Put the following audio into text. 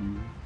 嗯。